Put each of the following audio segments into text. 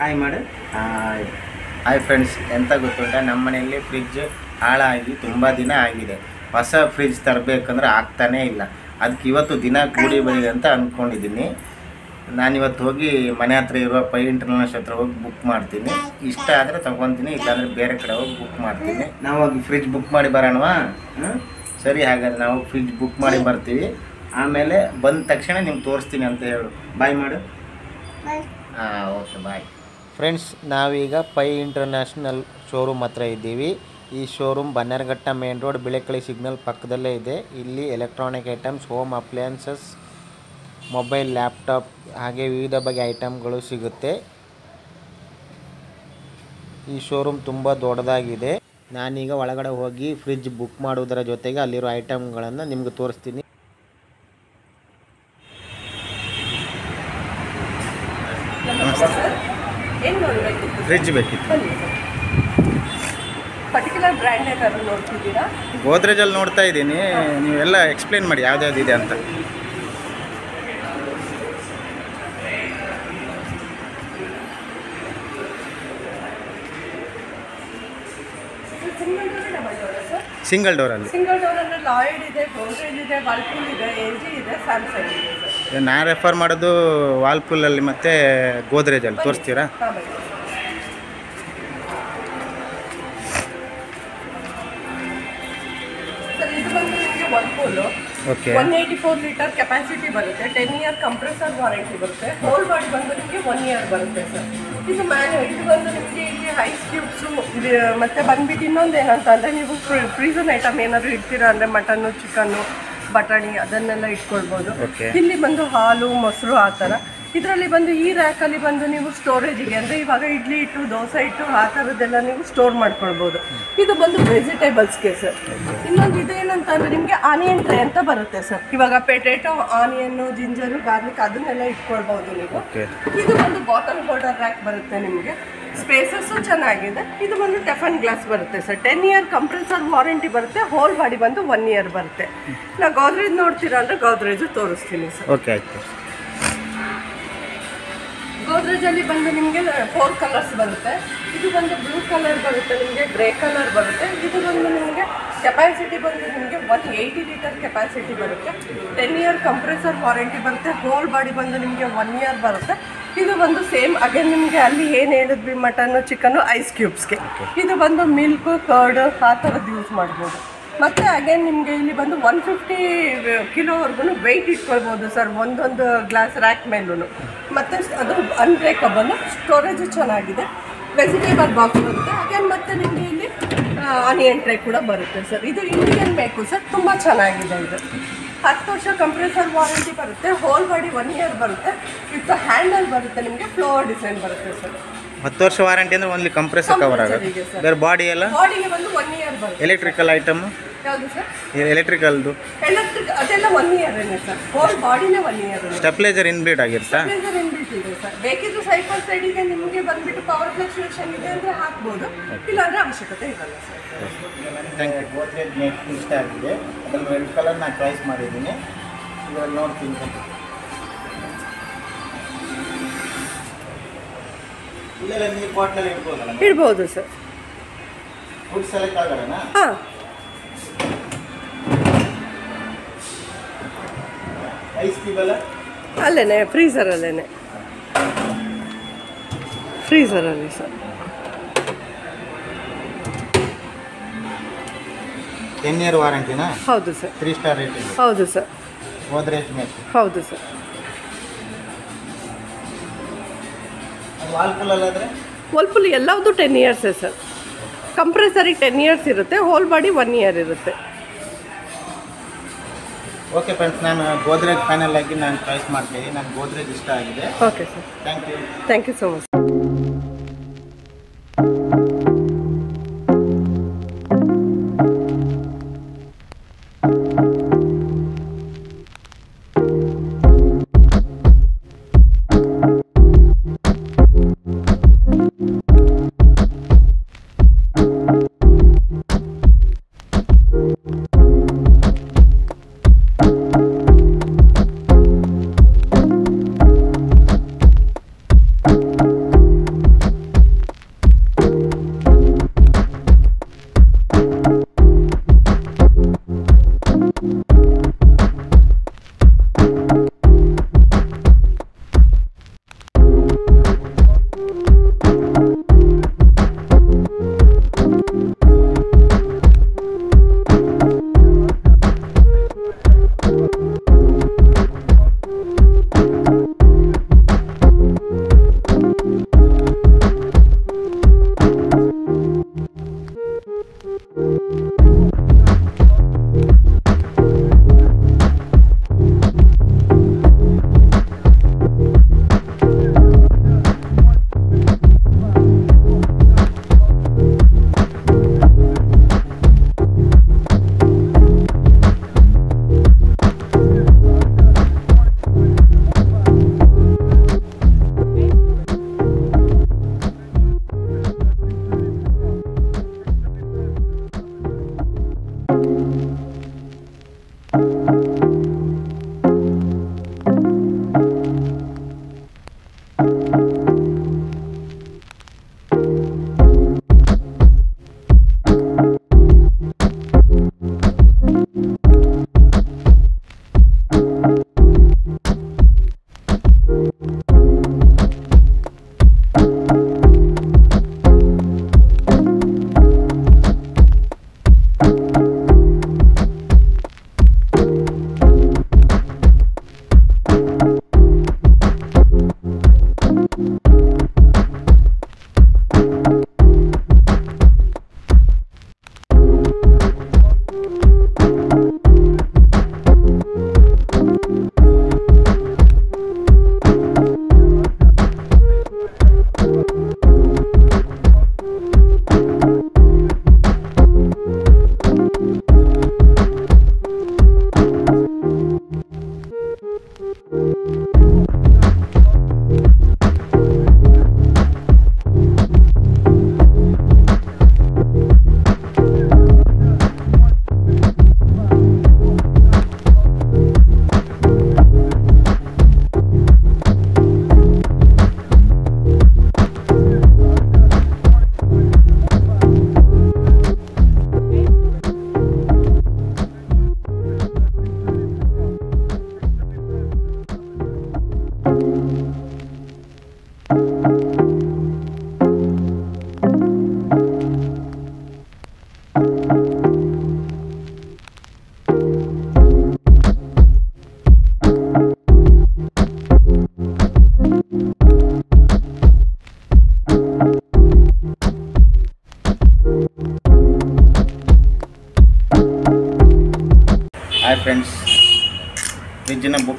Hi ಮಾಡು hi friends ಎಂತ ಗೊತ್ತುಂಟ? ನಮ್ಮ ಮನೆಯಲ್ಲಿ ಫ್ರಿಜ್ ಹಾಳಾಗಿ ತುಂಬ ದಿನ ಆಗಿದೆ. ಹೊಸ ಫ್ರಿಜ್ ತರಬೇಕಂದ್ರೆ ಆಗ್ತಾನೇ ಇಲ್ಲ. ಅದಕ್ಕೆ ಇವತ್ತು ದಿನ ಕೂಡಿ ಬರಿ ಅಂತ ಅಂದ್ಕೊಂಡಿದ್ದೀನಿ ನಾನಿವತ್ತು ಹೋಗಿ ಮನೆ ಹತ್ರ ಇರುವ ಪೈ ಇಂಟರ್ನ್ಯಾಷನಲ್ ಹತ್ರ ಹೋಗಿ ಬುಕ್ ಮಾಡ್ತೀನಿ. ಇಷ್ಟ ಆದರೆ ತಗೊತೀನಿ ಇಲ್ಲಾಂದರೆ ಬೇರೆ ಕಡೆ ಹೋಗಿ ಬುಕ್ ಮಾಡ್ತೀನಿ. ನಾವು ಹೋಗಿ ಫ್ರಿಜ್ ಬುಕ್ ಮಾಡಿ ಬರೋಣವಾ? ಸರಿ ಹಾಗಾದ್ರೆ ನಾವು ಫ್ರಿಜ್ ಬುಕ್ ಮಾಡಿ ಬರ್ತೀವಿ. ಆಮೇಲೆ ಬಂದ ತಕ್ಷಣ ನಿಮ್ಗೆ ತೋರಿಸ್ತೀನಿ ಅಂತ ಹೇಳು. ಬಾಯ್ ಮಾಡು ಹಾಂ ಓಕೆ ಬಾಯ್ ಫ್ರೆಂಡ್ಸ್, ನಾವೀಗ ಪೈ ಇಂಟರ್ನ್ಯಾಷನಲ್ ಶೋರೂಮ್ ಹತ್ರ ಇದ್ದೀವಿ. ಈ showroom Bannerghatta main road, Bilekahalli signal ಪಕ್ಕದಲ್ಲೇ ಇದೆ. ಇಲ್ಲಿ electronic items, home appliances, mobile, laptop, ಹಾಗೆ ವಿವಿಧ ಬಗೆಯ ಐಟಮ್ಗಳು ಸಿಗುತ್ತೆ. ಈ ಶೋರೂಮ್ ತುಂಬ ದೊಡ್ಡದಾಗಿದೆ. ನಾನೀಗ ಒಳಗಡೆ ಹೋಗಿ ಫ್ರಿಜ್ ಬುಕ್ ಮಾಡುವುದರ ಜೊತೆಗೆ ಅಲ್ಲಿರೋ ಐಟಮ್ಗಳನ್ನು ನಿಮ್ಗೆ ತೋರಿಸ್ತೀನಿ. ಏನು ಫ್ರಿಜ್ ಬೇಕಿತ್ತು. ಬನ್ನಿ ಪರ್ಟಿಕ್ಯುಲರ್ ಬ್ರ್ಯಾಂಡ್ ಏನಾದರೂ ನೋಡ್ತಿದ್ದೀರಾ? ಗೋದ್ರೇಜಲ್ಲಿ ನೋಡ್ತಾ ಇದ್ದೀನಿ. ನೀವೆಲ್ಲ ಎಕ್ಸ್ಪ್ಲೇನ್ ಮಾಡಿ ಯಾವ್ದ್ಯಾವ್ದಿದೆ ಅಂತ. Single door double door sir? Single ಡೋರಲ್ಲಿ Lloyd ಇದೆ ಗೋದ್ರೇಜ್ ಇದೆ ವರ್ಲ್ಪೂಲ್ ಇದೆ ಎಲ್ ಜಿ ಇದೆ ಸ್ಯಾಮ್ಸಂಗ್ ಇದೆ. ನಾನು ರೆಫರ್ ಮಾಡೋದು ವಾಲ್ಪುಲಲ್ಲಿ ಮತ್ತು ಗೋದ್ರೇಜಲ್ಲಿ ತೋರಿಸ್ತೀರಾ? Okay one eighty four litre capacity ಬರುತ್ತೆ. ಟೆನ್ ಇಯರ್ ಕಂಪ್ರೆಸರ್ ವಾರಂಟಿ ಬರುತ್ತೆ. ಹೋಲ್ ಬಾಡಿ ಬಂದು ನಿಮಗೆ ಒನ್ ಇಯರ್ ಬರುತ್ತೆ ಸರ್. ಇದು ಮ್ಯಾನ್ ಇದು ಬಂದು ನಿಮಗೆ ಇಲ್ಲಿ ಐಸ್ ಕ್ಯೂಬ್ಸು ಮತ್ತೆ ಬಂದ್ಬಿಟ್ಟು ಇನ್ನೊಂದು ಏನಂತ ಅಂದರೆ ನೀವು ಫ್ರೀಸನ್ ಐಟಮ್ ಏನಾದರೂ ಇಡ್ತೀರಾ ಅಂದರೆ ಮಟನ್ನು ಚಿಕನ್ನು ಬಟಾಣಿ ಅದನ್ನೆಲ್ಲ ಇಟ್ಕೊಳ್ಬೋದು. ಇಲ್ಲಿ ಬಂದು ಹಾಲು ಮೊಸರು ಆ ಥರ. ಇದರಲ್ಲಿ ಬಂದು ಈ ರ್ಯಾಕಲ್ಲಿ ಬಂದು ನೀವು ಸ್ಟೋರೇಜಿಗೆ ಅಂದರೆ ಇವಾಗ ಇಡ್ಲಿ ಇಟ್ಟು ದೋಸೆ ಇಟ್ಟು ಆ ಥರದ್ದೆಲ್ಲ ನೀವು ಸ್ಟೋರ್ ಮಾಡ್ಕೊಳ್ಬೋದು. ಇದು ಬಂದು ವೆಜಿಟೇಬಲ್ಸ್ಗೆ ಸರ್ ಇನ್ನೊಂದು ಇದೇನಂತ ಅಂದರೆ ನಿಮಗೆ ಆನಿಯನ್ ಟ್ರೇ ಅಂತ ಬರುತ್ತೆ ಸರ್ ಇವಾಗ ಪೆಟೇಟೊ ಆನಿಯನ್ನು ಜಿಂಜರು ಗಾರ್ಲಿಕ್ ಅದನ್ನೆಲ್ಲ ಇಟ್ಕೊಳ್ಬೋದು ನೀವು. ಇದು ಬಂದು ಬಾಟಲ್ ಹೋಲ್ಡರ್ ರ್ಯಾಕ್ ಬರುತ್ತೆ ನಿಮಗೆ. ಸ್ಪೇಸಸ್ಸು ಚೆನ್ನಾಗಿದೆ. ಇದು ಬಂದು ಟೆಫನ್ ಗ್ಲಾಸ್ ಬರುತ್ತೆ sir. Ten year compressor warranty ಬರುತ್ತೆ. ಹೋಲ್ ಬಾಡಿ ಬಂದು ಒನ್ ಇಯರ್ ಬರುತ್ತೆ. ನಾವು ಗೋದ್ರೇಜ್ ನೋಡ್ತೀರಾ ಅಂದರೆ ಗೋದ್ರೇಜು ತೋರಿಸ್ತೀನಿ ಸರ್. ಓಕೆ ಆಯಿತು. ಗೋದ್ರೇಜಲ್ಲಿ ಬಂದು ನಿಮಗೆ ಫೋರ್ ಕಲರ್ಸ್ ಬರುತ್ತೆ. ಇದು ಬಂದು ಬ್ಲೂ ಕಲರ್ ಬರುತ್ತೆ ನಿಮಗೆ ಗ್ರೇ ಕಲರ್ ಬರುತ್ತೆ. ಇದು ಬಂದು ನಿಮಗೆ ಕೆಪಾಸಿಟಿ ಬಂದು ನಿಮಗೆ ಒನ್ ಏಯ್ಟಿ ಲೀಟರ್ ಕೆಪಾಸಿಟಿ ಬರುತ್ತೆ. ಟೆನ್ ಇಯರ್ ಕಂಪ್ರೆಸರ್ ವಾರಂಟಿ ಬರುತ್ತೆ. ಹೋಲ್ ಬಾಡಿ ಬಂದು ನಿಮಗೆ ಒನ್ ಇಯರ್ ಬರುತ್ತೆ. ಇದು ಬಂದು ಸೇಮ್ ಅಗೇನ್ ನಿಮಗೆ ಅಲ್ಲಿ ಏನು ಹೇಳಿದ್ವಿ ಮಟನ್ನು ಚಿಕನ್ನು ಐಸ್ ಕ್ಯೂಬ್ಸ್ಗೆ ಇದು ಬಂದು ಮಿಲ್ಕು ಕರ್ಡ್ ಆ ಥರದ್ದು ಯೂಸ್ ಮಾಡ್ಬೋದು. ಮತ್ತು ಅಗೇನ್ ನಿಮಗೆ ಇಲ್ಲಿ ಬಂದು ಒನ್ ಫಿಫ್ಟಿ ಕಿಲೋವರೆಗೂ ವೆಯ್ಟ್ ಇಟ್ಕೊಳ್ಬೋದು ಸರ್ ಒಂದೊಂದು ಗ್ಲಾಸ್ ರ್ಯಾಕ್ ಮೇಲೂ ಮತ್ತು ಅದು ಅನ್ಬ್ರೇಕಬಲ್ ಸ್ಟೋರೇಜು ಚೆನ್ನಾಗಿದೆ. ವೆಜಿಟೇಬಲ್ ಬಾಕ್ಸ್ ಬರುತ್ತೆ. ಅಗೇನ್ ಮತ್ತೆ ನಿಮಗೆ ಇಲ್ಲಿ ಆನಿಯನ್ ಟ್ರೈ ಕೂಡ ಬರುತ್ತೆ ಸರ್ ಇದು ಇಂಡಿಯನ್ ಬೇಕು ಸರ್ ತುಂಬ ಚೆನ್ನಾಗಿದೆ ಇದು. ಹತ್ತು ವರ್ಷ ಕಂಪ್ರೆಸರ್ ವಾರಂಟಿ ಬರುತ್ತೆ ಹೋಲ್ ಬಾಡಿ ಒನ್ ಇಯರ್ ಬರುತ್ತೆ. ವಿತ್ ಹ್ಯಾಂಡಲ್ ಬರುತ್ತೆ ನಿಮಗೆ ಫ್ಲೋರ್ ಡಿಸೈನ್ ಬರುತ್ತೆ ಸರ್ ಹತ್ತು ವರ್ಷ ವಾರಂಟಿ ಅಂದ್ರೆ ಓನ್ಲಿ ಕಂಪ್ರೆಸರ್ ಕವರ್ ಆಗುತ್ತೆ. ಬೇರೆ ಬಾಡಿ ಎಲ್ಲ? ಬಾಡಿಗೆ ಬಂದು ಒನ್ ಇಯರ್ ಬರುತ್ತೆ. ಎಲೆಕ್ಟ್ರಿಕಲ್ ಐಟಮ್ ಯಾವುದು ಸರ್? ಎಲೆಕ್ಟ್ರಿಕಲ್ದು ಎಲೆಕ್ಟ್ರಿಕ್ ಅದೆಲ್ಲ ಒನ್ ಇಯರೇನೆ ಸರ್? ಹೋಲ್ ಬಾಡಿನೇ ಒನ್ ಇಯರ್ ಸ್ಟೆಪ್ಲೈಸರ್ ಆಗಿರುತ್ತಾ ಇದೆ ಸರ್. ಬೇಕಿದ್ದು ಸೈಕಲ್ ಸೈಡಿಗೆ ನಿಮಗೆ ಬಂದ್ಬಿಟ್ಟು ಪವರ್ ಫ್ಲಕ್ಚುಯೇಷನ್ ಇದೆ ಅಂದರೆ ಹಾಕ್ಬೋದು. ಇಲ್ಲಾಂದ್ರೆ ಅವಶ್ಯಕತೆ ಇರಲ್ಲ ಸರ್. ಥ್ಯಾಂಕ್ ಯು ಗೋದ್ರೇಜ್ ನೆಟ್ ಇಷ್ಟ ಆಗಿದೆ. ಅದನ್ನು ರೆಡ್ ಕಲರ್ ನಾನು ಚಾಯ್ಸ್ ಮಾಡಿದ್ದೀನಿ. ಇವಾಗ ನೋಡ್ತೀನಿ ಇಲ್ಲೆಲ್ಲ ನೀರು ಬಾಟ್ಲಲ್ಲಿ ಇಡ್ಬೋದಲ್ಲ? ಇಡ್ಬೋದು ಸರ್. ಫುಡ್ ಸೆಲೆಕ್ಟ್ ಆಗಲ್ಲ ಹಾಂ. ಐಸ್ ಫ್ರೀಸರಲ್ಲೇ ಫ್ರೀಸರಲ್ಲಿ ಸರ್. ಟೆನ್ ಇಯರ್ ವಾರಂಟಿನಾ ಹೌದು ಸರ್. ತ್ರೀ ಸ್ಟಾರ್ ರೇಟಿಂಗ್ ಹೌದು ಸರ್. ಗೋದ್ರೇಜ್ ಹೌದು ಸರ್. ವಲ್ಪುಲ್ ಎಲ್ಲವುದು ಟೆನ್ ಇಯರ್ಸೇ ಸರ್. ಕಂಪ್ರೆಸರಿಗೆ ಟೆನ್ ಇಯರ್ಸ್ ಇರುತ್ತೆ ಹೋಲ್ ಬಾಡಿ ಒನ್ ಇಯರ್ ಇರುತ್ತೆ. ಓಕೆ ಫ್ರೆಂಡ್ಸ್ ನಾನು ಗೋದ್ರೇಜ್ ಫೈನಲ್ ಆಗಿ ನಾನು ಚಾಯ್ಸ್ ಮಾಡ್ತೀನಿ ನನಗೆ ಗೋದ್ರೇಜ್ ಇಷ್ಟ ಆಗಿದೆ. Okay sir thank you thank you so much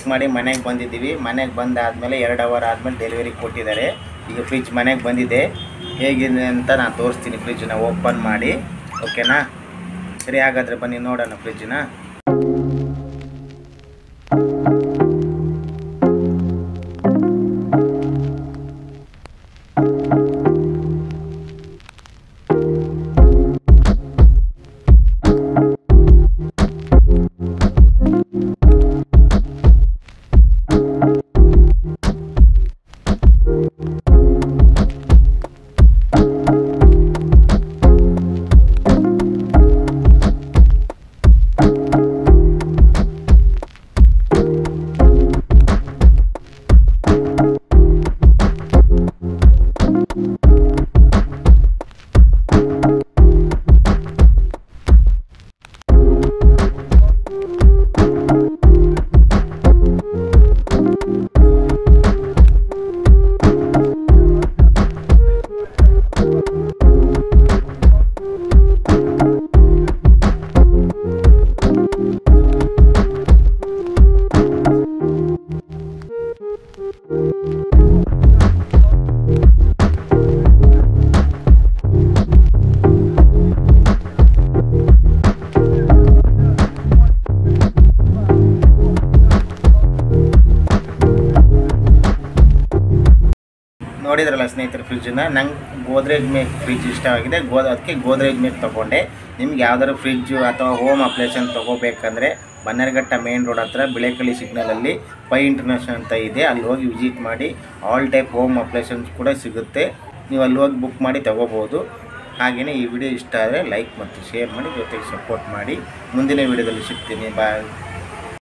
book ಮಾಡಿ ಮನೆಗೆ ಬಂದಿದ್ದೀವಿ. ಮನೆಗೆ ಬಂದಾದಮೇಲೆ ಎರಡು ಅವರ್ ಆದಮೇಲೆ ಡೆಲಿವರಿ ಕೊಟ್ಟಿದ್ದಾರೆ. ಈಗ ಫ್ರಿಜ್ ಮನೆಗೆ ಬಂದಿದೆ. ಹೇಗಿದೆ ಅಂತ ನಾನು ತೋರಿಸ್ತೀನಿ ಫ್ರಿಜ್ಜನ್ನ ಓಪನ್ ಮಾಡಿ. ಓಕೆನಾ ಸರಿ, ಹಾಗಾದರೆ ಬನ್ನಿ ನೋಡೋಣ ಫ್ರಿಜ್ಜನ್ನ ಸ್ನೇಹಿತರೆ ಫ್ರಿಜ್ಜನ್ನ ನಂಗೆ ಗೋದ್ರೇಜ್ ಮೇಕ್ ಫ್ರಿಜ್ ಇಷ್ಟವಾಗಿದೆ ಗೋ ಅದಕ್ಕೆ ಗೋದ್ರೇಜ್ ಮೇಕ್ ತೊಗೊಂಡೆ. ನಿಮ್ಗೆ ಯಾವ್ದಾದ್ರು ಫ್ರಿಜ್ಜು ಅಥವಾ ಹೋಮ್ ಅಪ್ಲೇಷನ್ ತೊಗೋಬೇಕಂದ್ರೆ ಬನ್ನೇರಘಟ್ಟ ಮೇನ್ ರೋಡ್ ಹತ್ರ ಬಿಳೆಕಳ್ಳಿ ಸಿಗ್ನಲಲ್ಲಿ ಪೈ ಇಂಟರ್ನ್ಯಾಷನಲ್ ಅಂತ ಇದೆ. ಅಲ್ಲಿ ಹೋಗಿ ವಿಸಿಟ್ ಮಾಡಿ ಆಲ್ ಟೈಪ್ ಹೋಮ್ ಅಪ್ಲೇಷನ್ಸ್ ಕೂಡ ಸಿಗುತ್ತೆ. ನೀವು ಅಲ್ಲಿ ಹೋಗಿ ಬುಕ್ ಮಾಡಿ ತೊಗೋಬೋದು. ಹಾಗೆಯೇ ಈ ವಿಡಿಯೋ ಇಷ್ಟ ಆದರೆ ಲೈಕ್ ಮತ್ತು ಶೇರ್ ಮಾಡಿ, ಜೊತೆಗೆ ಸಪೋರ್ಟ್ ಮಾಡಿ. ಮುಂದಿನ ವಿಡಿಯೋದಲ್ಲಿ ಸಿಗ್ತೀನಿ. ಬಾಯ್